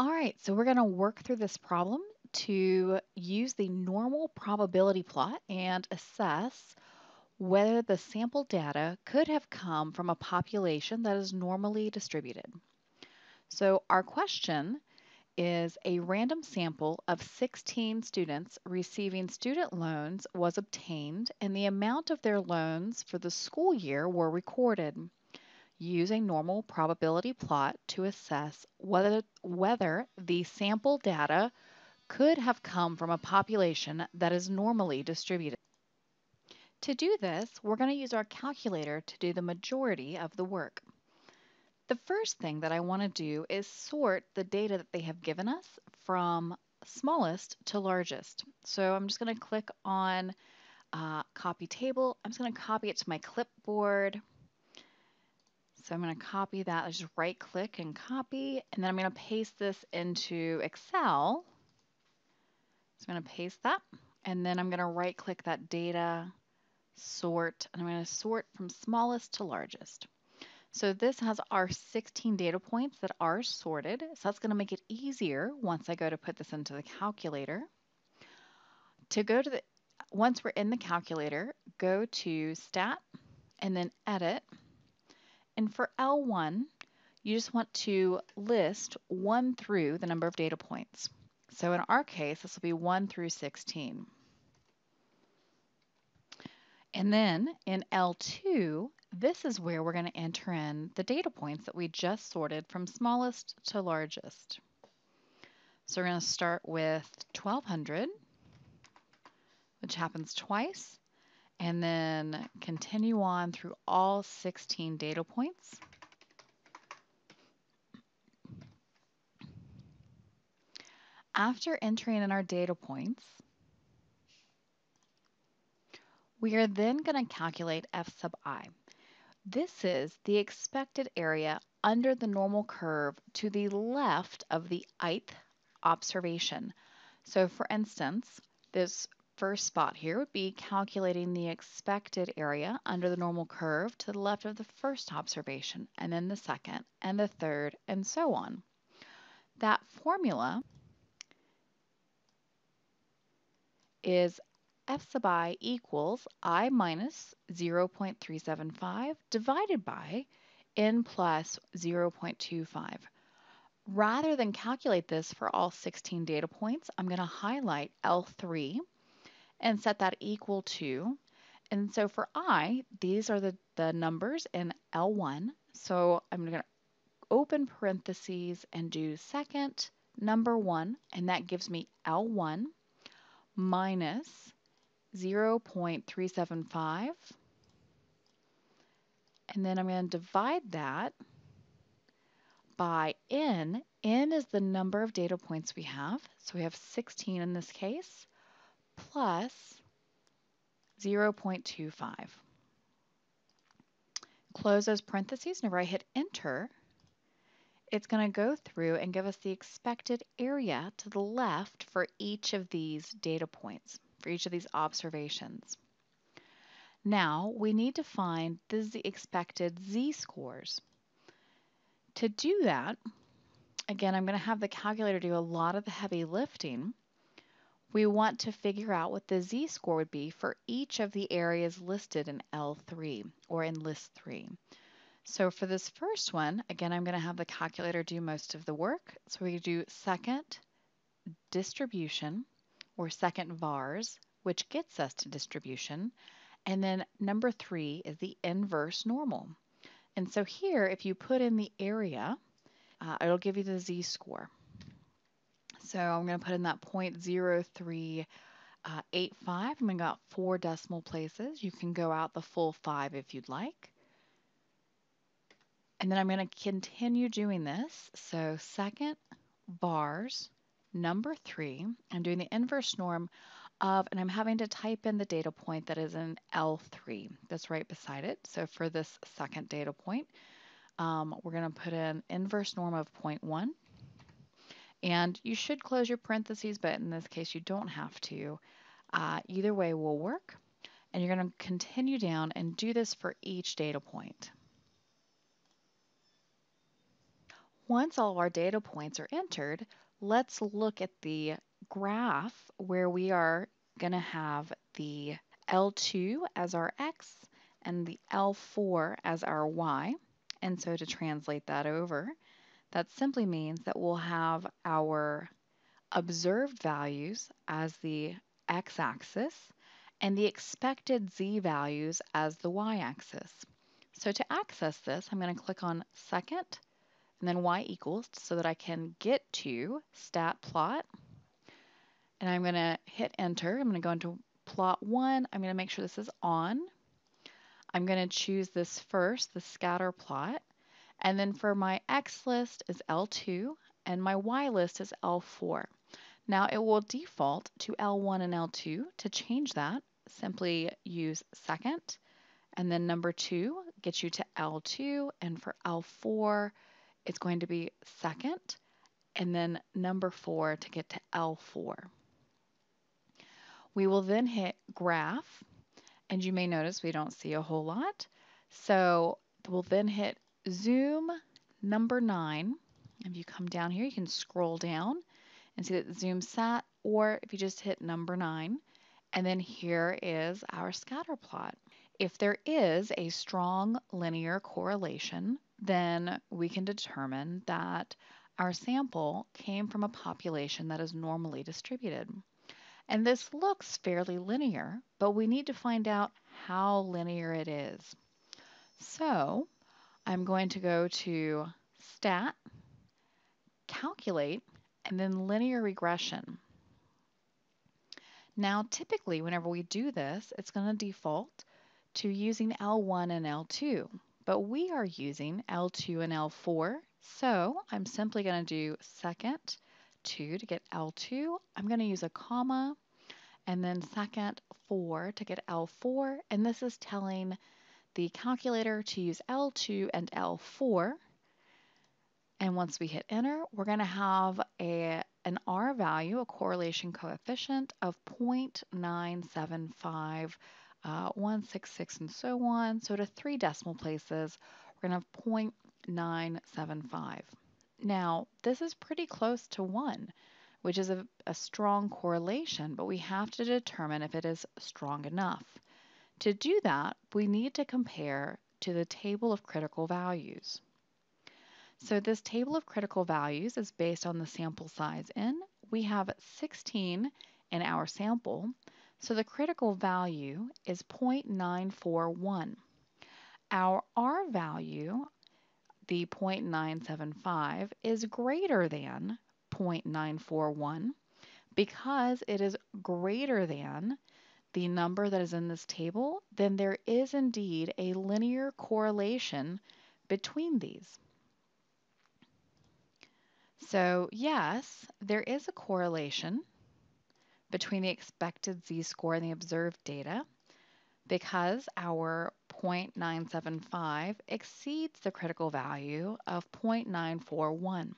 All right, so we're going to work through this problem to use the normal probability plot and assess whether the sample data could have come from a population that is normally distributed. So our question is a random sample of 16 students receiving student loans was obtained and the amount of their loans for the school year were recorded. Use a normal probability plot to assess whether, whether the sample data could have come from a population that is normally distributed. To do this, we're going to use our calculator to do the majority of the work. The first thing that I want to do is sort the data that they have given us from smallest to largest. So I'm just going to click on uh, copy table. I'm just going to copy it to my clipboard. So I'm going to copy that. I just right click and copy, and then I'm going to paste this into Excel. So I'm going to paste that, and then I'm going to right click that data, sort, and I'm going to sort from smallest to largest. So this has our 16 data points that are sorted. So that's going to make it easier once I go to put this into the calculator. To go to the, once we're in the calculator, go to Stat and then Edit and for L1, you just want to list 1 through the number of data points. So in our case, this will be 1 through 16. And then in L2, this is where we're going to enter in the data points that we just sorted from smallest to largest. So we're going to start with 1200, which happens twice and then continue on through all 16 data points. After entering in our data points, we are then going to calculate f sub i. This is the expected area under the normal curve to the left of the ith observation. So for instance, this first spot here would be calculating the expected area under the normal curve to the left of the first observation, and then the second, and the third, and so on. That formula is f sub i equals i minus 0.375 divided by n plus 0.25. Rather than calculate this for all 16 data points, I'm going to highlight L3 and set that equal to. And so for i, these are the, the numbers in L1. So I'm going to open parentheses and do second number 1, and that gives me L1 minus 0.375. And then I'm going to divide that by n. n is the number of data points we have. So we have 16 in this case plus 0.25. Close those parentheses, whenever I hit enter, it's going to go through and give us the expected area to the left for each of these data points, for each of these observations. Now we need to find the expected z-scores. To do that, again, I'm going to have the calculator do a lot of the heavy lifting, we want to figure out what the z-score would be for each of the areas listed in L3 or in list 3. So for this first one, again, I'm going to have the calculator do most of the work. So we do second distribution or second vars, which gets us to distribution. And then number three is the inverse normal. And so here, if you put in the area, uh, it'll give you the z-score. So I'm going to put in that 0.0385. Uh, I'm going to go out four decimal places. You can go out the full five if you'd like. And then I'm going to continue doing this. So second vars, number three, I'm doing the inverse norm of, and I'm having to type in the data point that is in L3 that's right beside it. So for this second data point, um, we're going to put in inverse norm of 0.1 and you should close your parentheses, but in this case you don't have to. Uh, either way will work. And you're going to continue down and do this for each data point. Once all of our data points are entered, let's look at the graph where we are going to have the L2 as our x and the L4 as our y. And so to translate that over, that simply means that we'll have our observed values as the x-axis and the expected z values as the y-axis. So to access this, I'm going to click on second and then y equals so that I can get to stat plot. And I'm going to hit enter. I'm going to go into plot one. I'm going to make sure this is on. I'm going to choose this first, the scatter plot. And then for my X list is L2 and my Y list is L4. Now it will default to L1 and L2. To change that, simply use second and then number two gets you to L2 and for L4 it's going to be second and then number four to get to L4. We will then hit graph and you may notice we don't see a whole lot. So we'll then hit zoom number nine. If you come down here, you can scroll down and see that zoom stat, or if you just hit number nine, and then here is our scatter plot. If there is a strong linear correlation, then we can determine that our sample came from a population that is normally distributed. And this looks fairly linear, but we need to find out how linear it is. So I'm going to go to Stat, Calculate, and then Linear Regression. Now, typically, whenever we do this, it's going to default to using L1 and L2, but we are using L2 and L4, so I'm simply going to do second 2 to get L2. I'm going to use a comma and then second 4 to get L4, and this is telling the calculator to use L2 and L4. And once we hit enter, we're going to have a, an R value, a correlation coefficient of 0.975, uh, 166, and so on. So to three decimal places, we're going to have 0.975. Now, this is pretty close to 1, which is a, a strong correlation, but we have to determine if it is strong enough. To do that, we need to compare to the table of critical values. So this table of critical values is based on the sample size n. We have 16 in our sample, so the critical value is 0.941. Our R value, the 0.975, is greater than 0.941 because it is greater than the number that is in this table, then there is indeed a linear correlation between these. So yes, there is a correlation between the expected z-score and the observed data because our 0.975 exceeds the critical value of 0.941.